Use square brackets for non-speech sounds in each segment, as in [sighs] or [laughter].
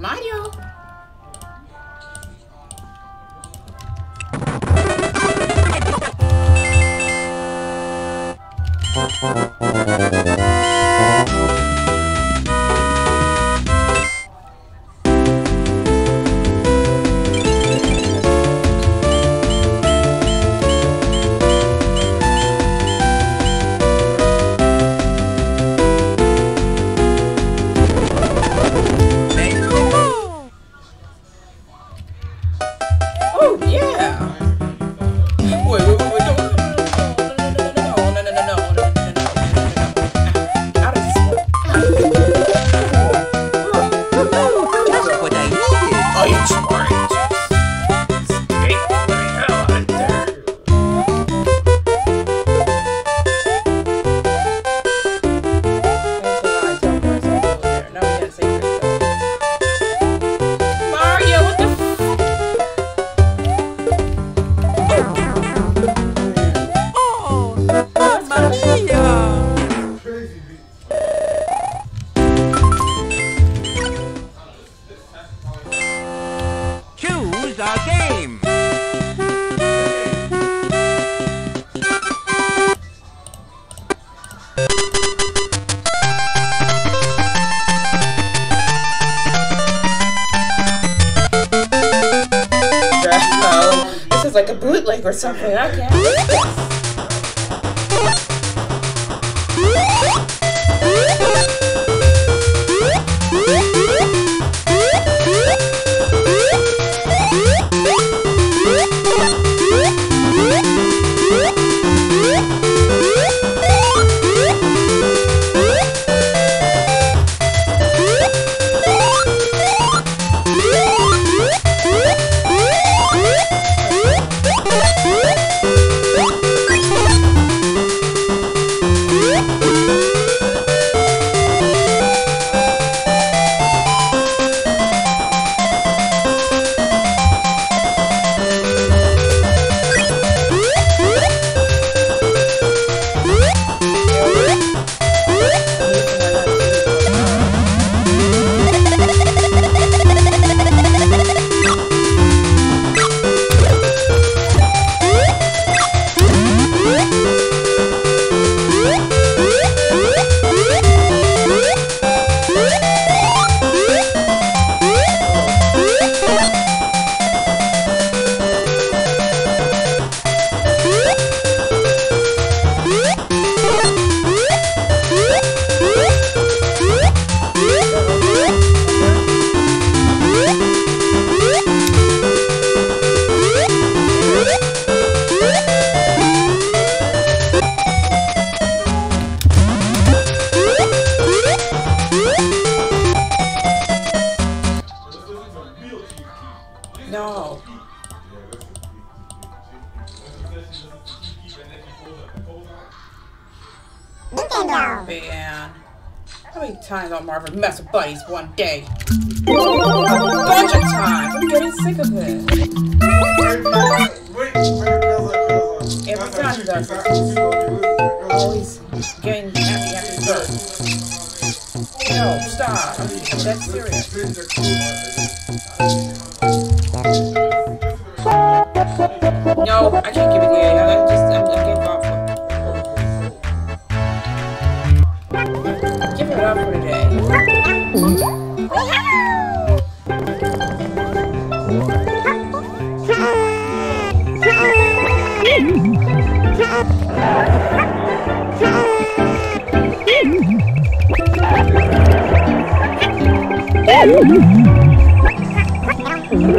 Mario. Something. I Dude,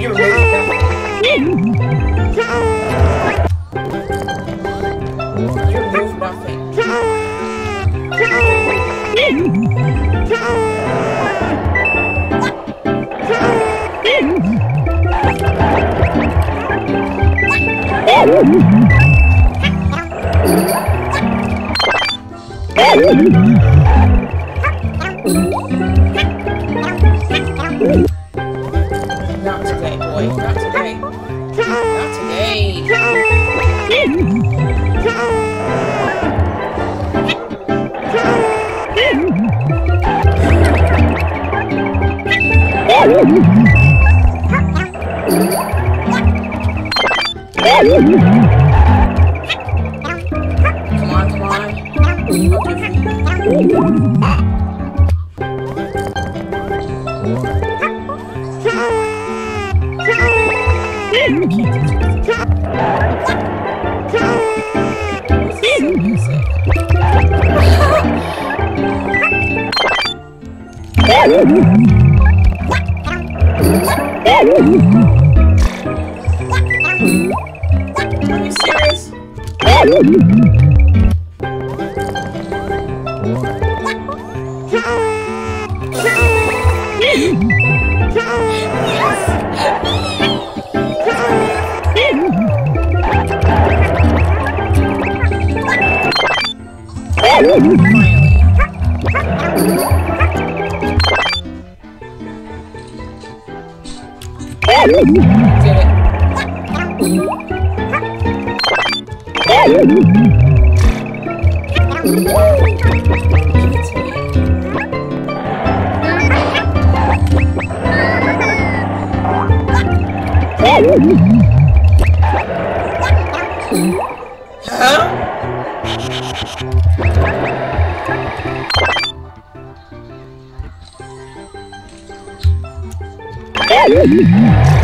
you're really dumb. Oh, Did Uhum.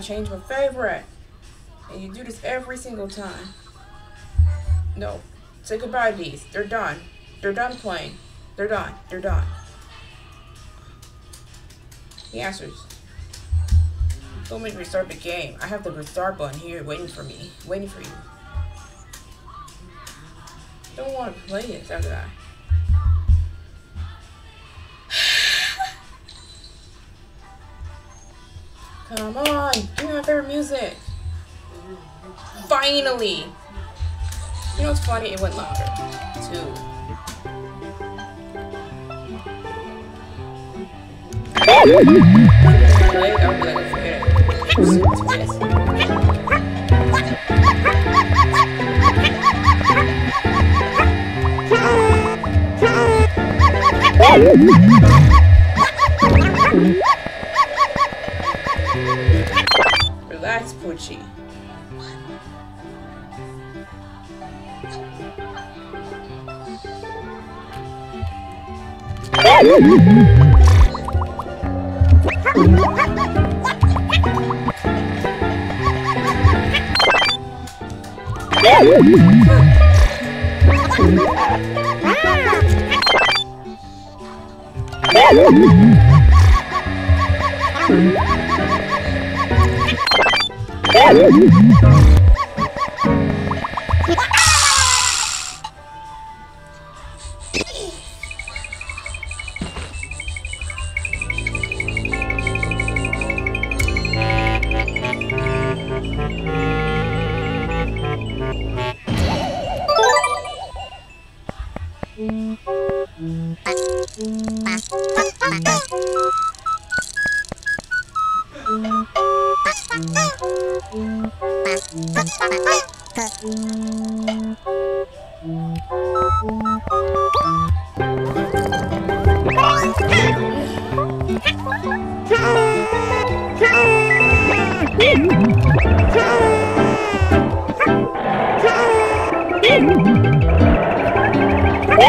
to change my favorite, and you do this every single time. No, say goodbye, bees. They're done. They're done playing. They're done. They're done. The answers. Don't make me restart the game. I have the restart button here waiting for me. Waiting for you. Don't want to play this after that. Come on, give me my favorite music. Finally! You know what's funny? It went louder, too. [laughs] Play, [laughs] Oh,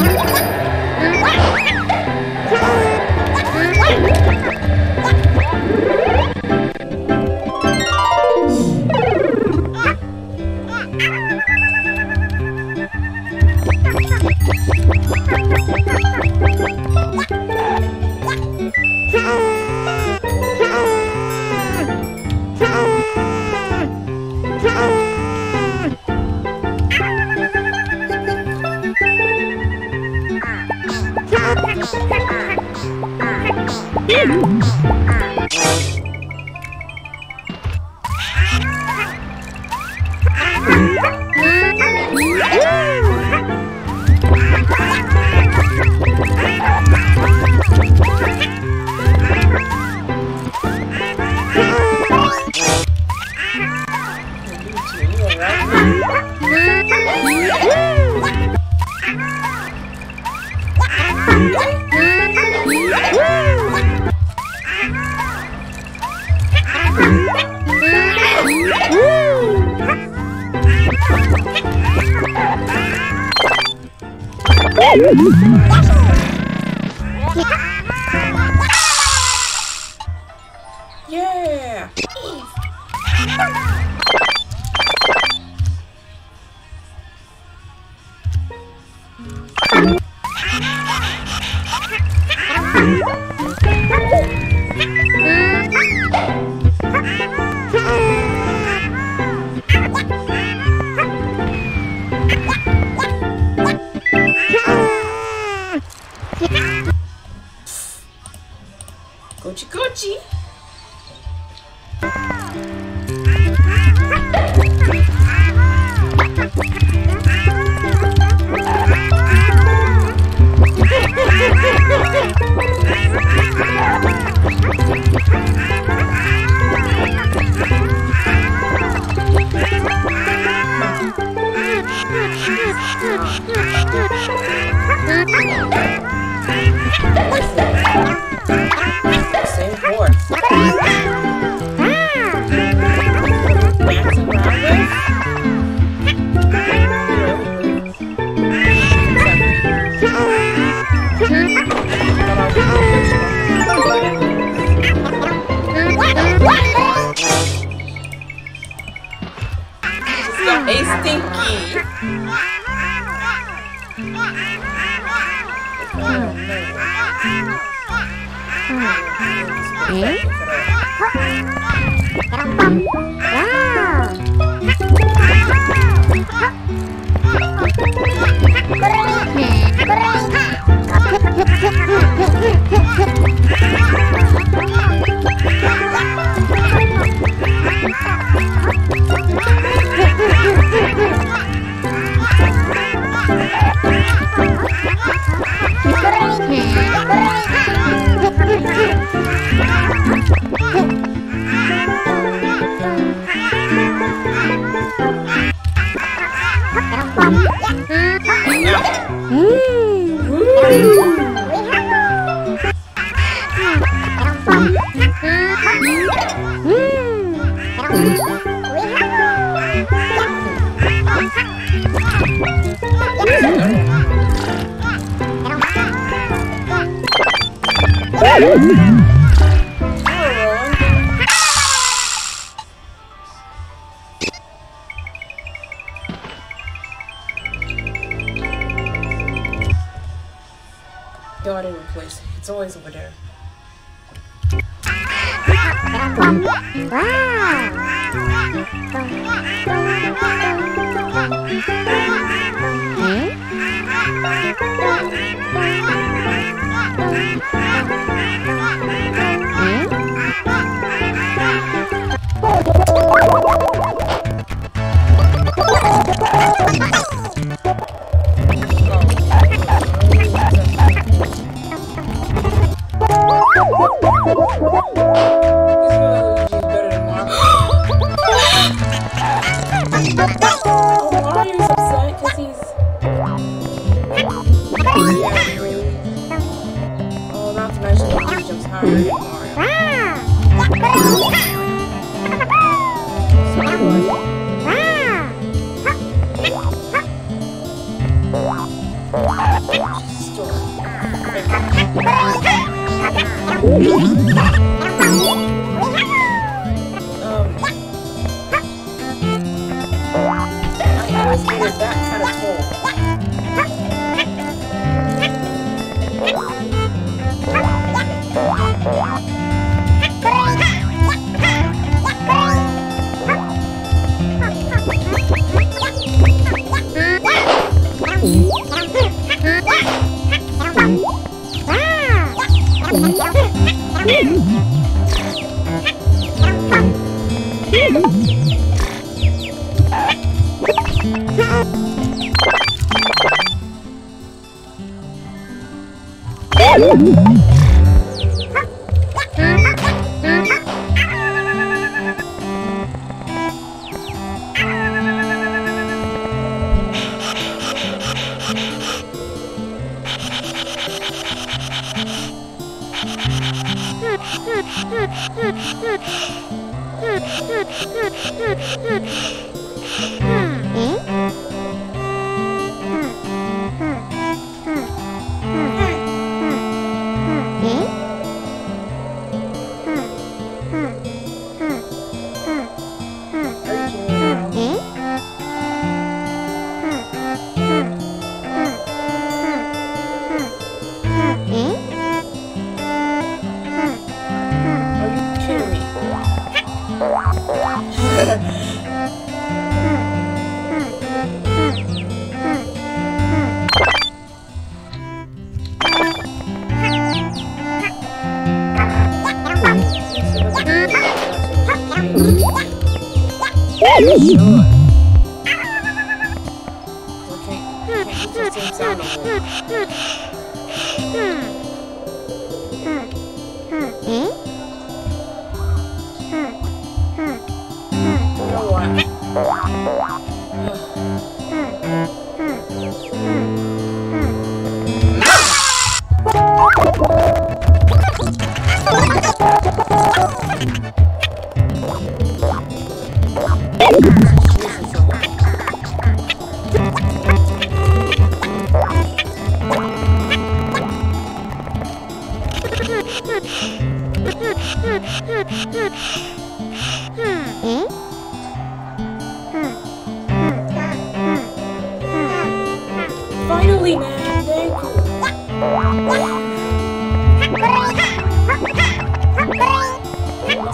Ha ha ha! Oh, my God. Are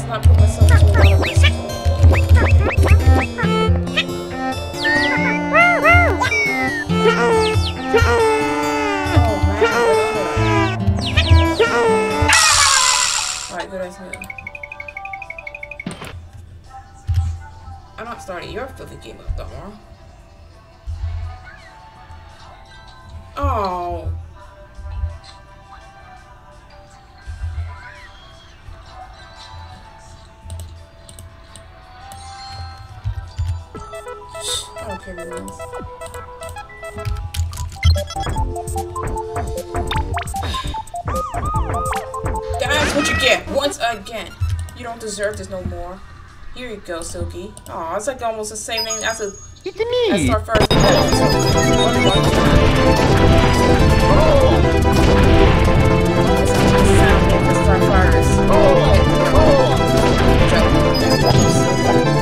Not put myself into a lot of risk. I'm not starting your filthy game up tomorrow. Oh. Go, Silky. Aw, it's like almost the same thing as a It's that's me. our first Let's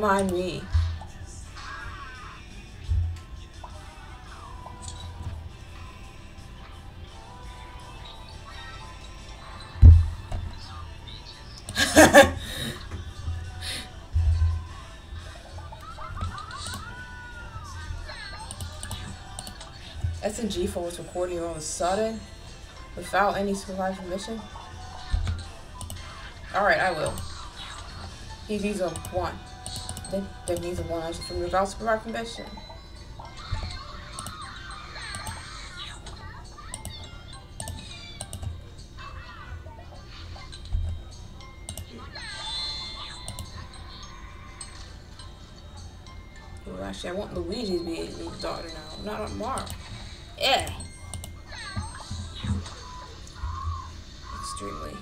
Me. [laughs] SNG for was recording all of a sudden without any supervised permission. Alright, I will. He needs a one. Then, then needs a one actually from without supervised permission. Well, actually, I want Luigi to be his daughter now, not on Mario. Yeah. Extremely.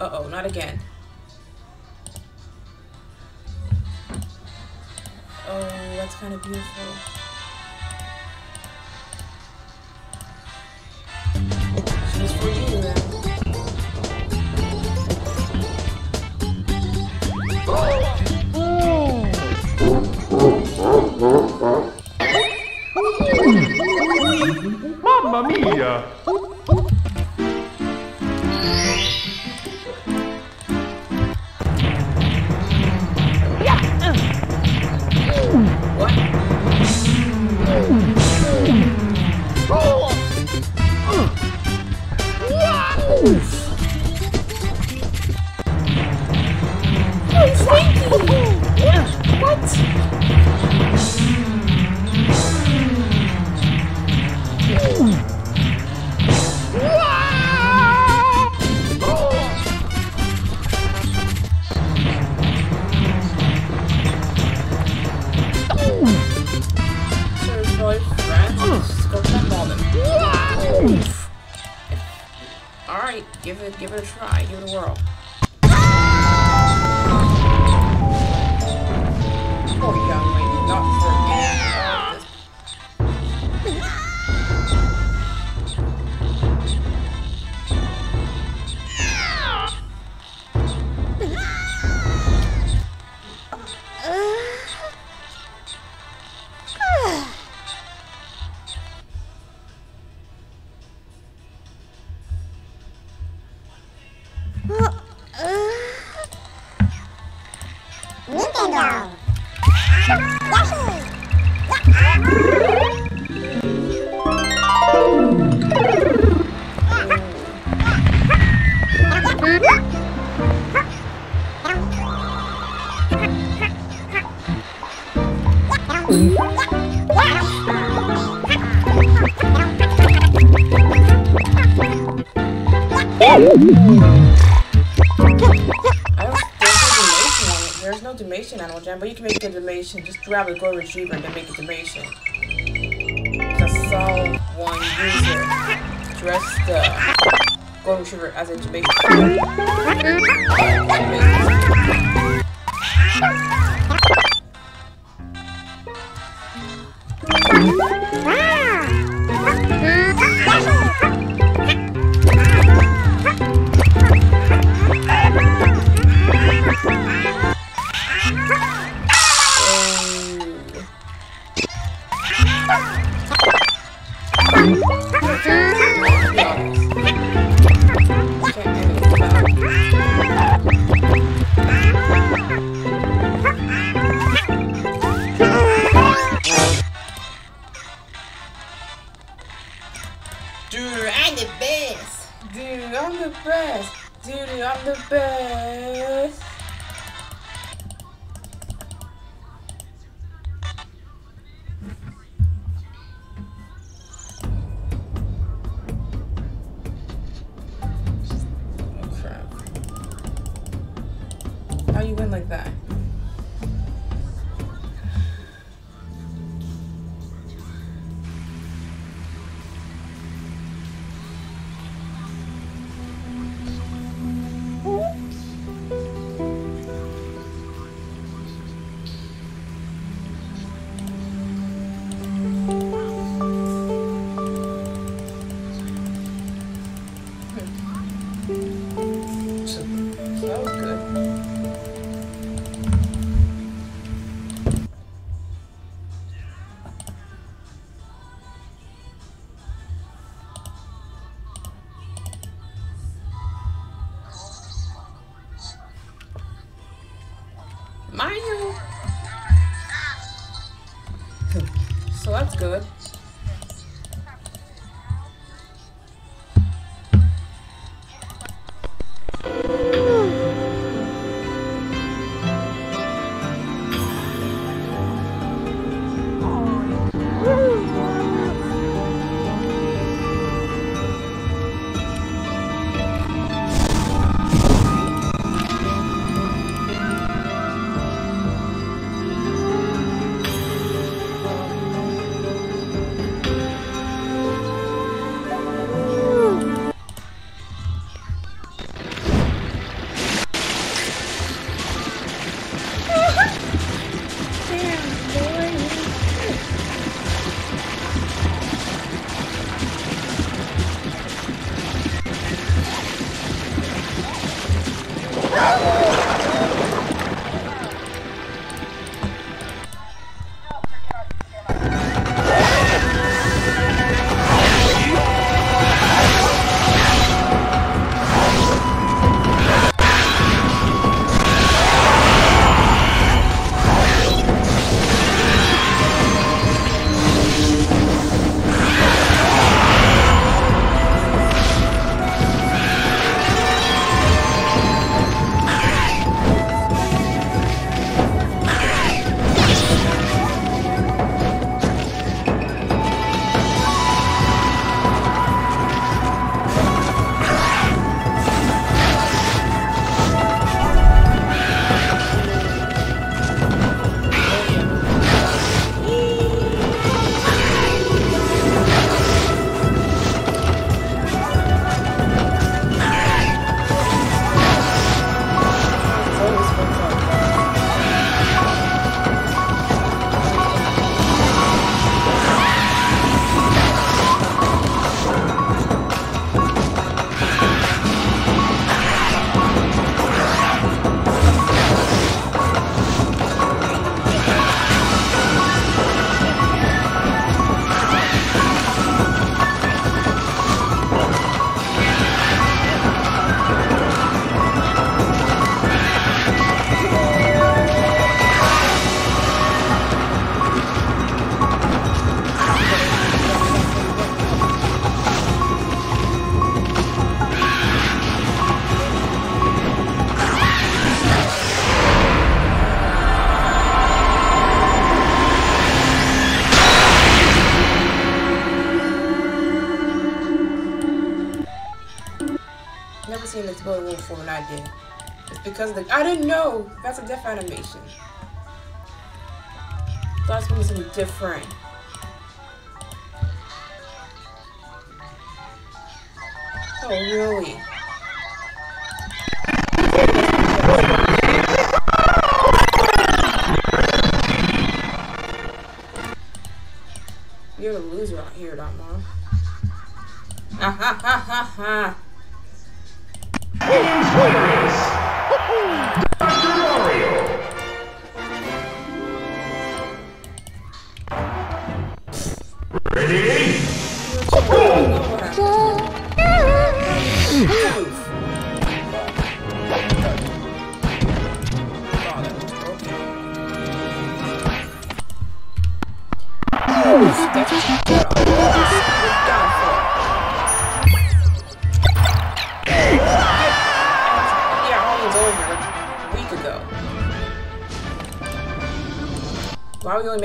Uh oh, not again. Kind of beautiful. just grab a gold retriever and then make a donation. I saw one user dress the gold retriever as a Jamaican. [laughs] How you win like that? Because the I didn't know that's a death animation. Thought it was something different. Oh really? You're the loser out here, Dot Mom. Ha ha [laughs] ha ha ha.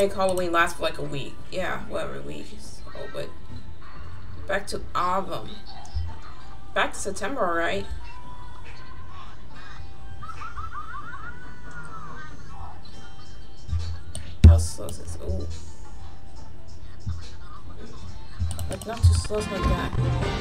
Make Halloween last for like a week? Yeah, whatever week. So, but back to Avum. Back to September, alright. How slow is this? Ooh. Like not too slow like that.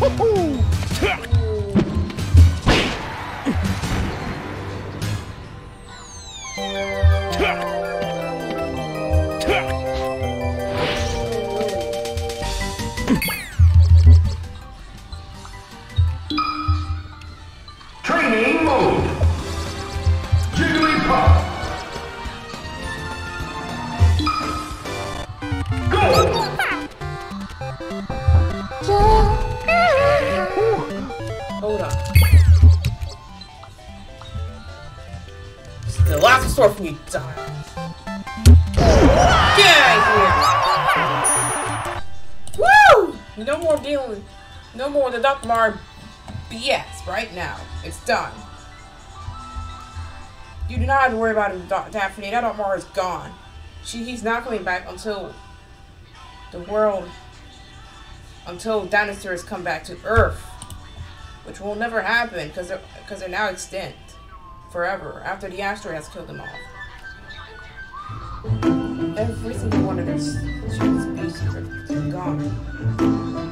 Training worry about him, Daphne. That Dr. Mar is gone. She, he's not coming back until the world, until dinosaurs come back to Earth which will never happen because they're because they're now extinct forever after the asteroid has killed them off. Every single one of their species are gone.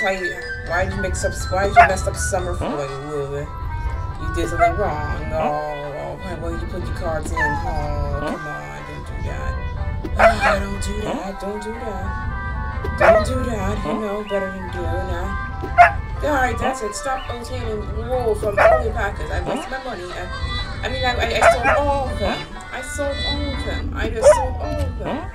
This is what this how you why did you mix up why did you mess up summer for you, Louie? You did something wrong. Oh, why why you put your cards in? Oh, come on, don't do that. Ah, don't do that. Don't do that. Don't do that. You know better than do now. Alright, that's it. Stop obtaining wool from all the packers. I lost my money. I, I mean, I, I, I sold all of them. I sold all of them. I just sold all of them.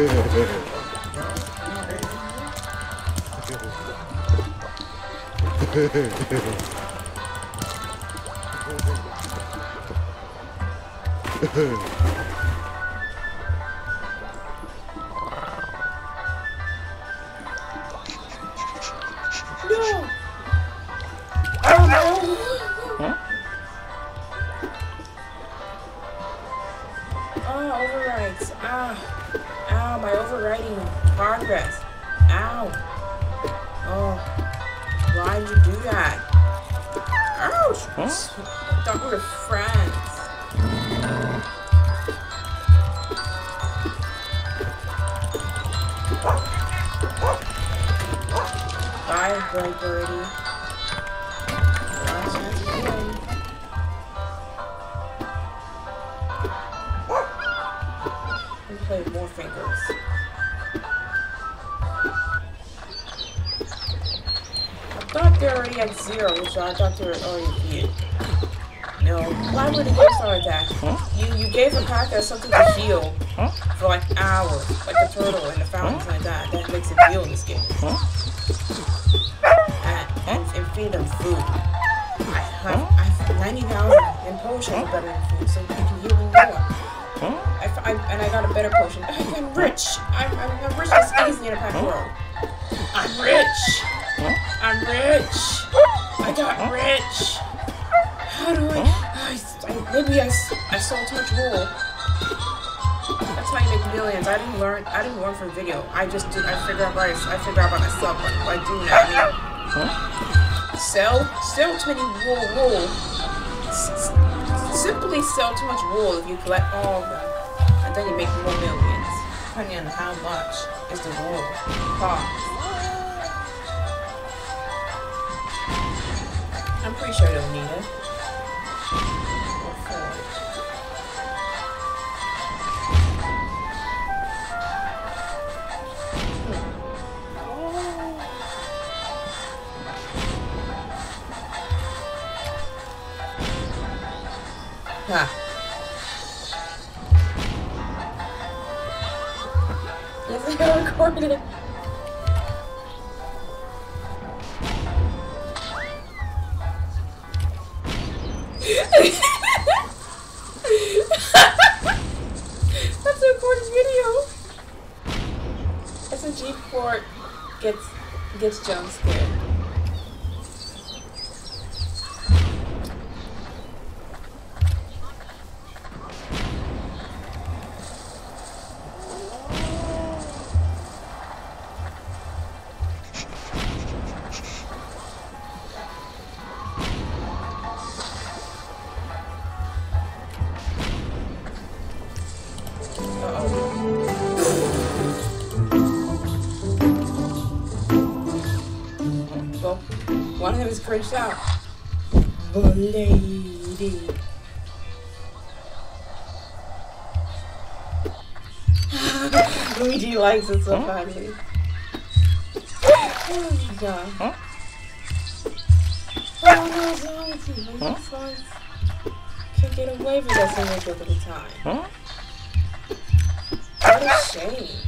Not [laughs] older which I thought they were oh, already hit. No, why would the game start like that? You you gave a packer something to heal for like hours, like the turtle and the fountains like that. That makes it heal in this game. And, and, and feed them food. I have, I have 90,000 and potions are better than food, so I didn't learn from video. I just do. I figure out by. I figure out by myself. What, I do now. Mean, sell, sell too many wool. Wool. S- simply sell too much wool if you collect all of them, and then you make more millions. Depending on how much is the wool cost. I'm pretty sure I don't need it. Ha. Yes, I it. One of them is cringed out. Oh, lady. Luigi likes it so badly. Oh my god. Oh, know what's wrong with you. Huh? Can't get away with that single joke at a time. Huh? What a shame.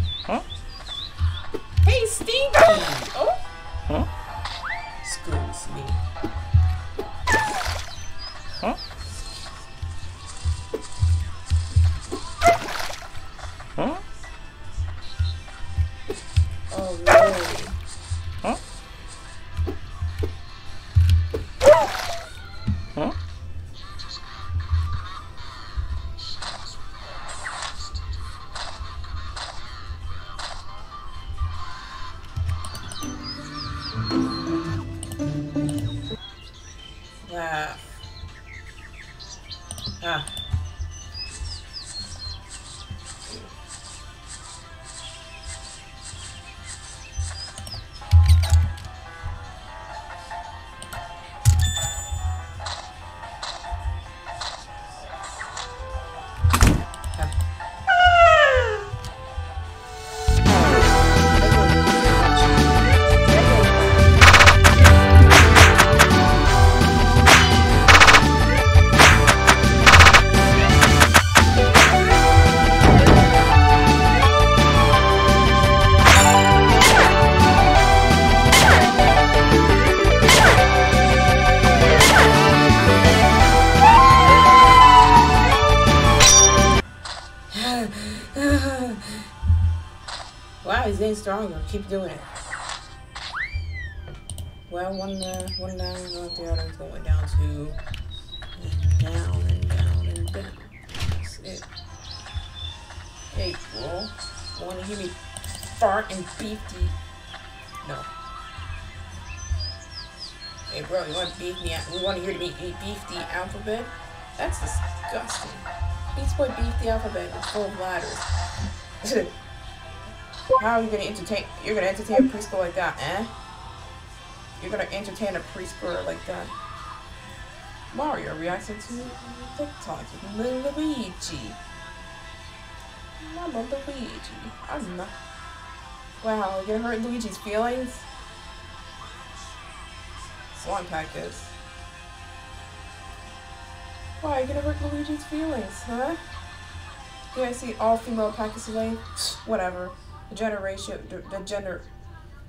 Stronger. Keep doing it. Well, one uh, one down, and the other going down two, down and down and down. That's it. April, want to hear me fart and beef the? No. Hey, bro, you want to beef me? We want to hear me eat beef the alphabet? That's disgusting. Beats Boy beef the alphabet. It's full of ladders. [laughs] How are you gonna entertain? You're gonna entertain a preschool like that, eh? You're gonna entertain a preschooler like that. Mario reacting to TikTok with Luigi. Mama Luigi. I'm not. Wow, you're gonna hurt Luigi's feelings? Pack this. Why you gonna hurt Luigi's feelings, huh? Did I see all female today? Whatever. The generation, the, the gender.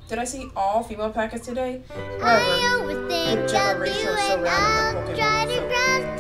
Did I see all female packets today? I Whatever. always think The of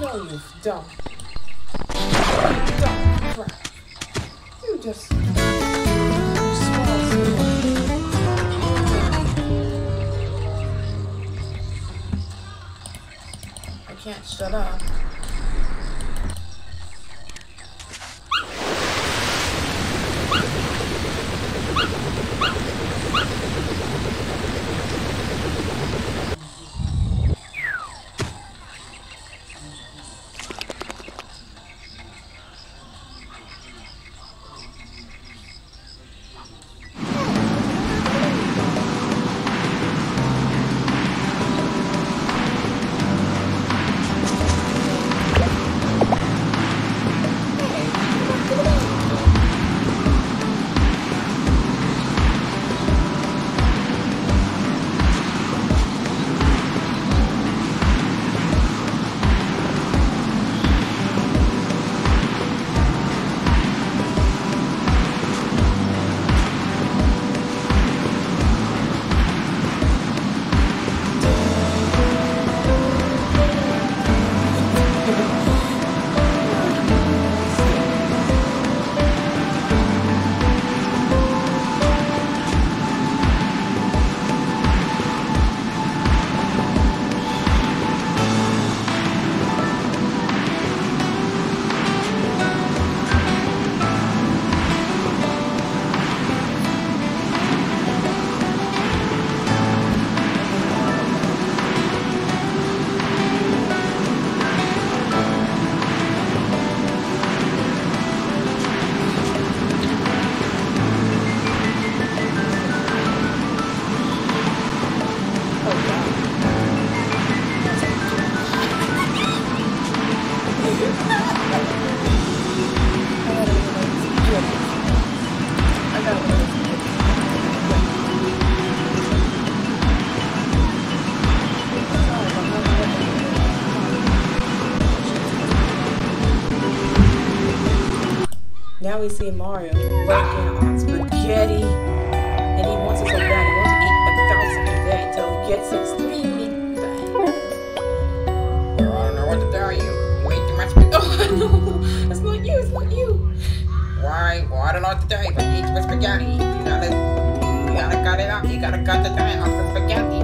No, you dumb. Dumb crap. You just... I can't shut up. We see Mario working on spaghetti, and he wants it so bad. He wants to eat a thousand a day until he gets extremely bad. I don't know what to tell you. You ate too much spaghetti. [laughs] Oh no, it's not you. It's not you. Why? Well, I don't know what to tell you, but you ate too much spaghetti. You gotta, you gotta cut it out. You gotta cut the time off the spaghetti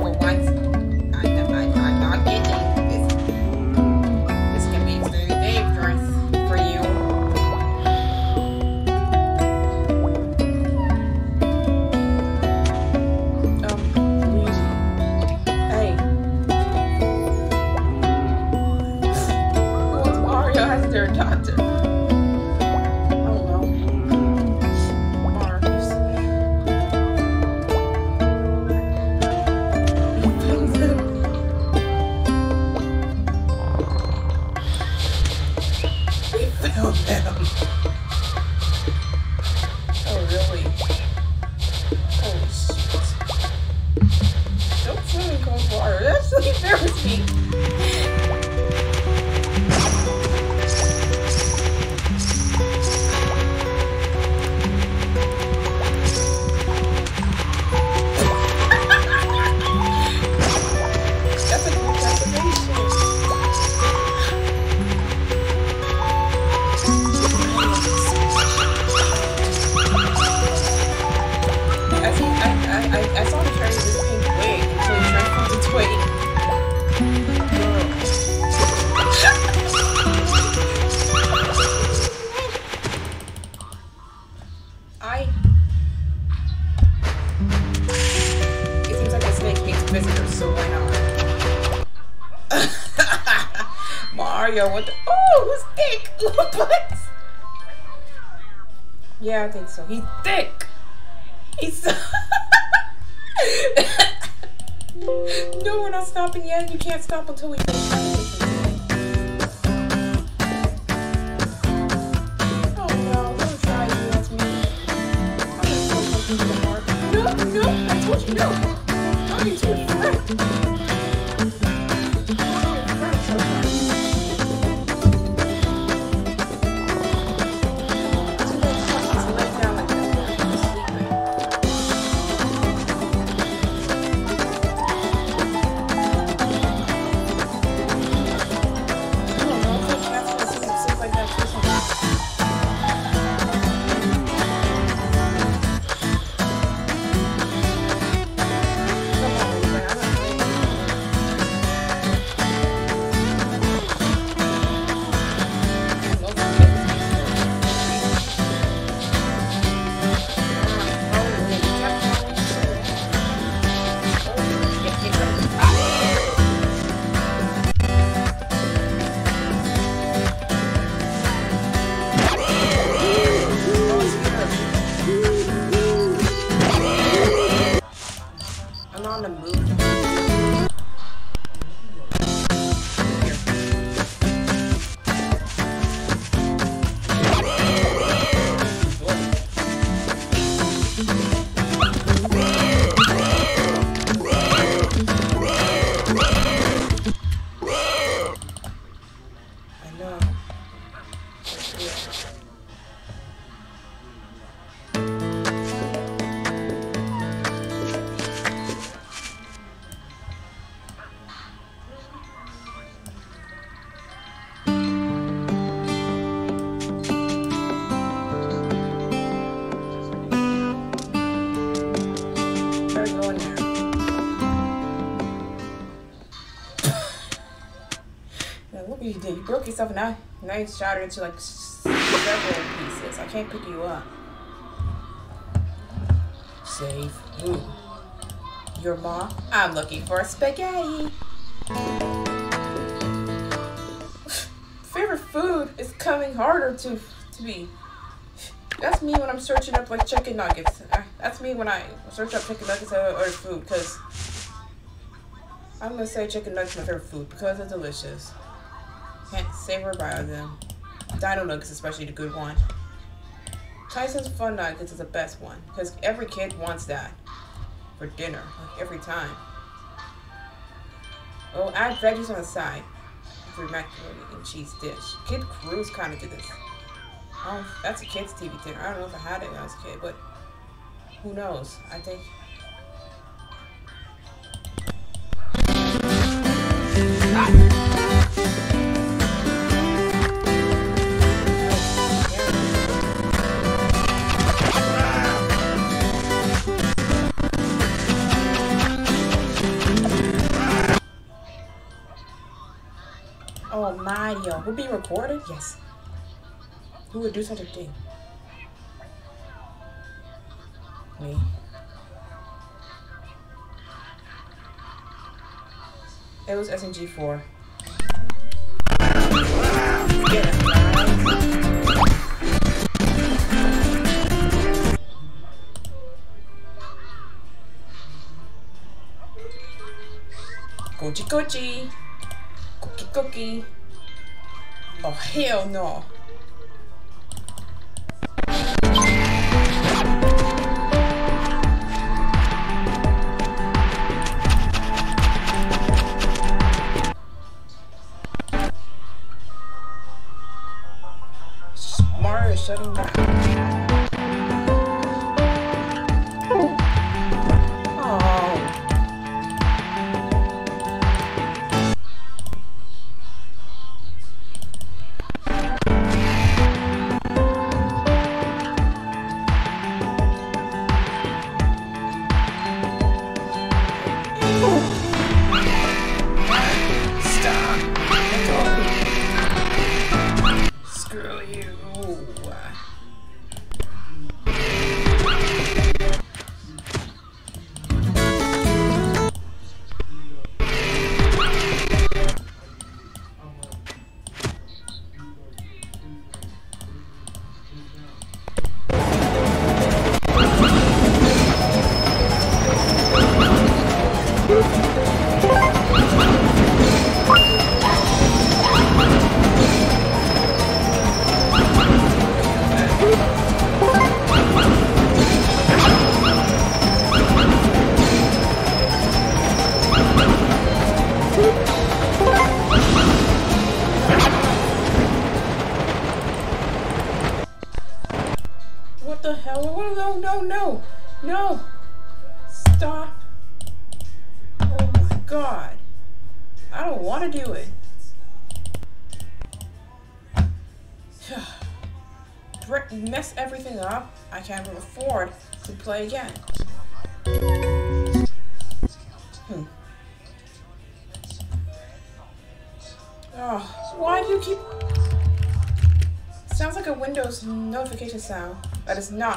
Mario, what the? Oh, who's thick? [laughs] What? Yeah, I think so. He's thick. He's. so- [laughs] no, we're not stopping yet. You can't stop until we. Oh no, to to to. No, I told you no. I'm into your friend. now, look what you did. You broke yourself and now, now you shattered into like several pieces. I can't pick you up. Save who? Your mom? I'm looking for spaghetti. [sighs] Favorite food is coming harder to to be that's me when I'm searching up like chicken nuggets. Uh, That's me when I search up chicken nuggets or, or food because I'm gonna say chicken nuggets my favorite food because they're delicious. Can't say about them. Dino nuggets, especially the good one. Tyson's Fun Nuggets is the best one because every kid wants that for dinner, like every time. Oh, add veggies on the side for macaroni and cheese dish. Kid Cruz kind of did this. Oh, that's a kid's TV dinner. I don't know if I had it when I was a kid, but who knows? I think. Oh, Mario. Would be recorded? Yes. Who would do such a thing? Me. It was SMG4. Get it, guys. Gochi Gochi. Cookie Cookie. Oh, hell no. Mario is shutting down.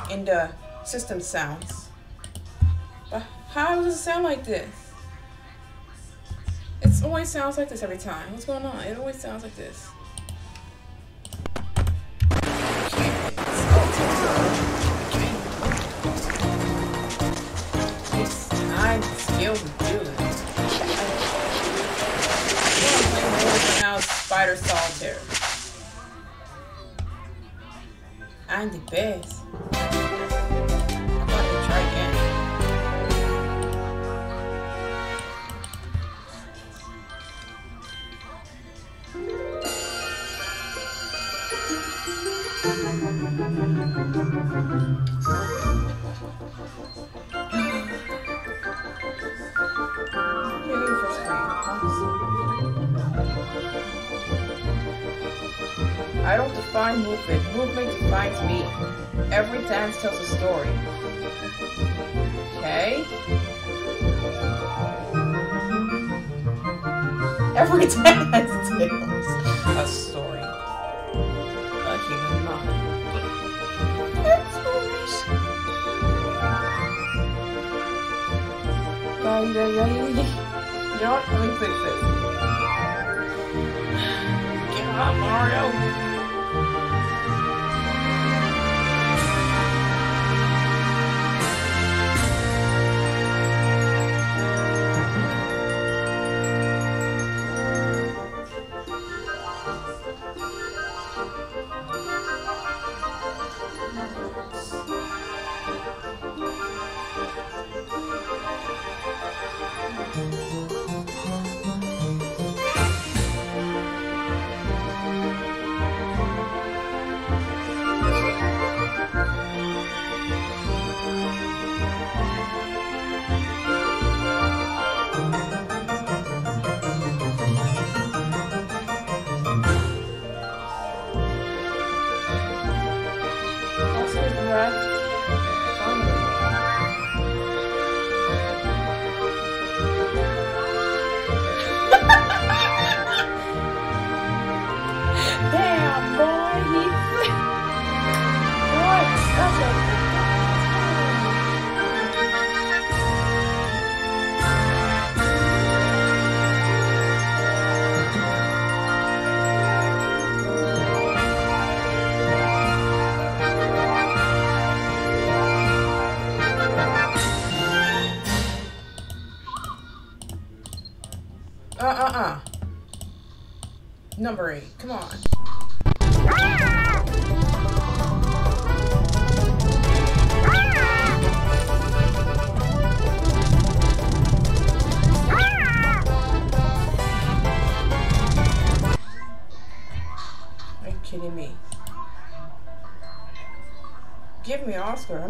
In the system sounds. But how does it sound like this? It always sounds like this every time. What's going on? It always sounds like this. I'm more than now Spider Solitaire. I'm the best. Okay?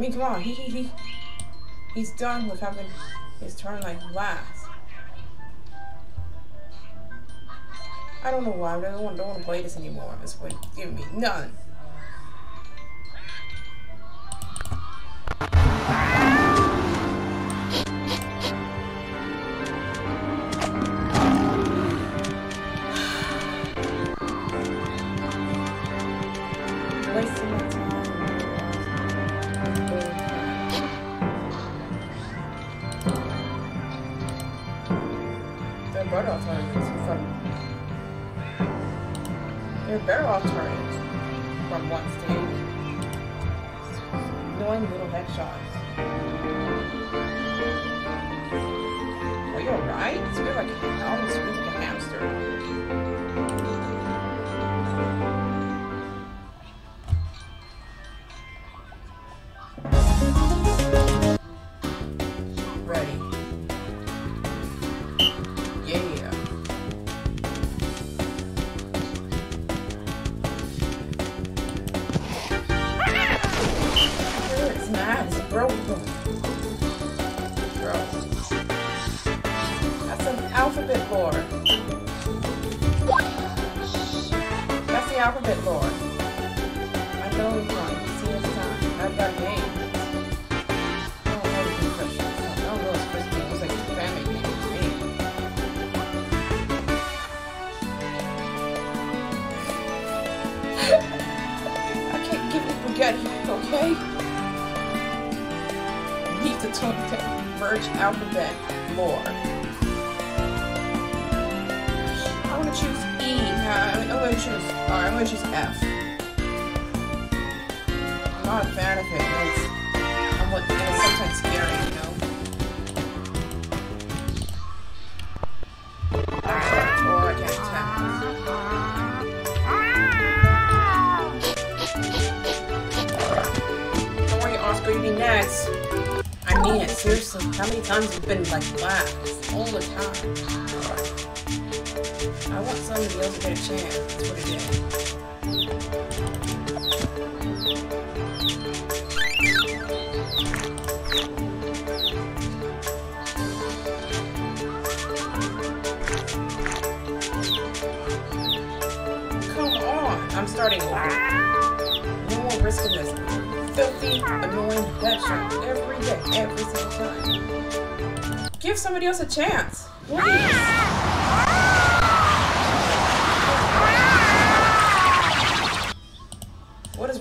Mean, come on. He he he. He's done with having his turn like last. I don't know why. I don't want, don't want to play this anymore. This would give me none. Alphabet lore. That's the alphabet lore. I know it's one. See this time. I've got names. It's okay? Need to talk to merge alphabet more. Uh, I'm to choose. Uh, I'm to choose F. I'm not a fan of it. It's, I'm what, it's sometimes scary, you know. Don't worry, Oscar, you be next. I mean it, seriously. How many times have been like last? All the time. I want somebody else to get a chance. That's what it is. Come on. I'm starting over. No more risking this filthy, annoying headshot every day, every single time. Give somebody else a chance. Please.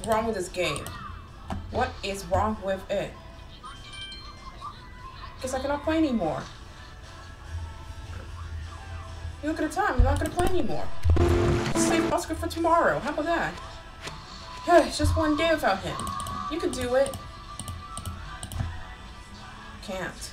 Wrong with this game? What is wrong with it? Guess I cannot play anymore. You look at the time, I'm not gonna play anymore. Save Oscar for tomorrow. How about that? [sighs] it's just one day without him. You could do it. Can't.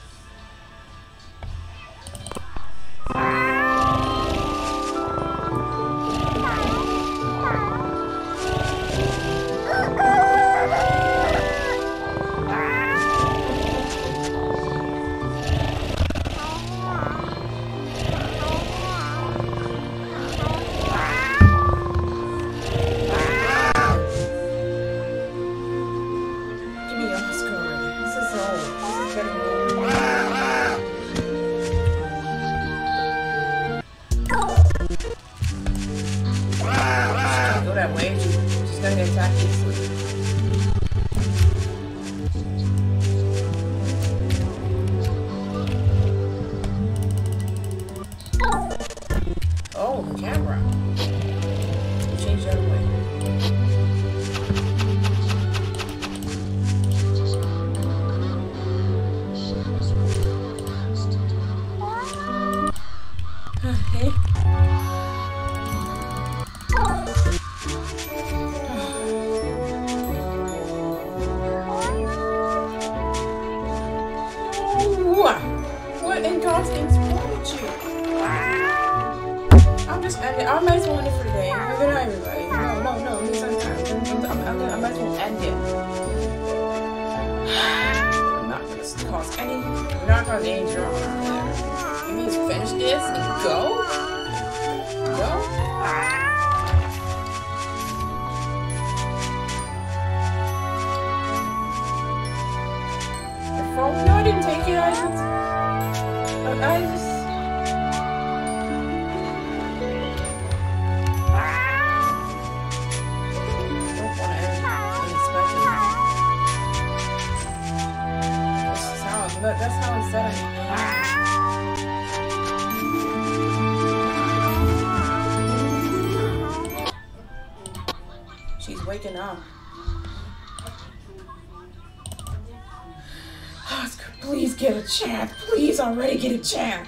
Get a chance. Please already get a chance.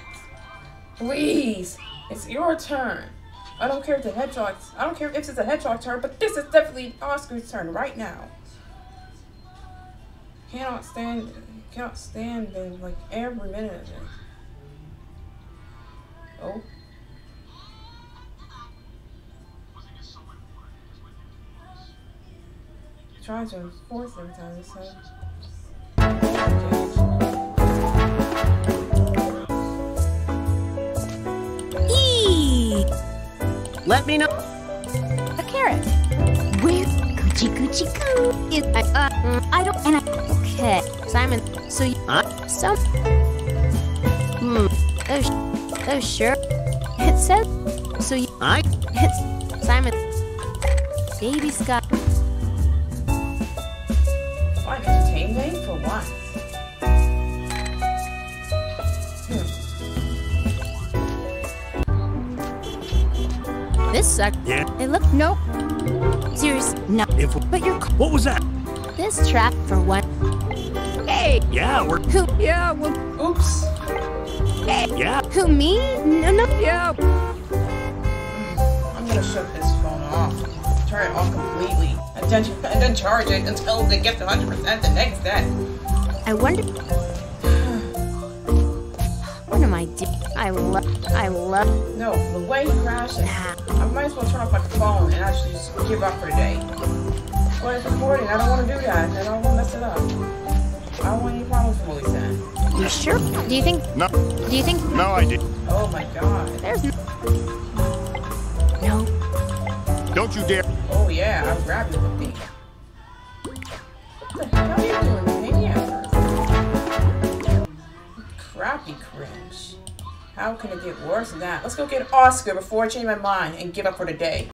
Please. It's your turn. I don't care if the hedgehog's I don't care if it's a hedgehog turn, but this is definitely Oscar's turn right now. Cannot stand cannot stand in like every minute of it. Oh. Try to enforce every time this time. Let me know. A carrot. Where? Coochie coochie coo. It, I, uh, mm, I don't, and I, okay. Simon, so you, Huh? so, hmm, oh, sh- oh, sure. It says, so you, I it's, Simon, baby Scott. Fine entertainment for once. This sucked. Yeah. It looked, no. Serious, no. If But you're, what was that? this trap for what? Hey, Yeah, we're who, yeah, well, Oops. hey, yeah. who, me? No, no, yeah. I'm gonna shut this phone off. Turn it off completely. And then, and then charge it until they get to 100% the next day. I wonder. [sighs] What am I doing? I love. I love. No, the way he crashes. I might as well turn off my phone and actually just give up for the day. Well, it's recording. I don't want to do that. I don't want to mess it up. I don't want any problems from what we said. You sure? Do you think? No, Do you think? no, I did. Oh my god. There's. n- No. Don't you dare. Oh yeah, I'll grab you with me. What the hell are you doing, maniac? Crappy cringe. How can it get worse than that? Let's go get Oscar before I change my mind and give up for the day.